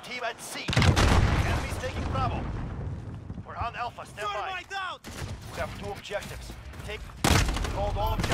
team at C. Enemies taking Bravo. We're on Alpha, stand by. We have two objectives. Take hold all objectives.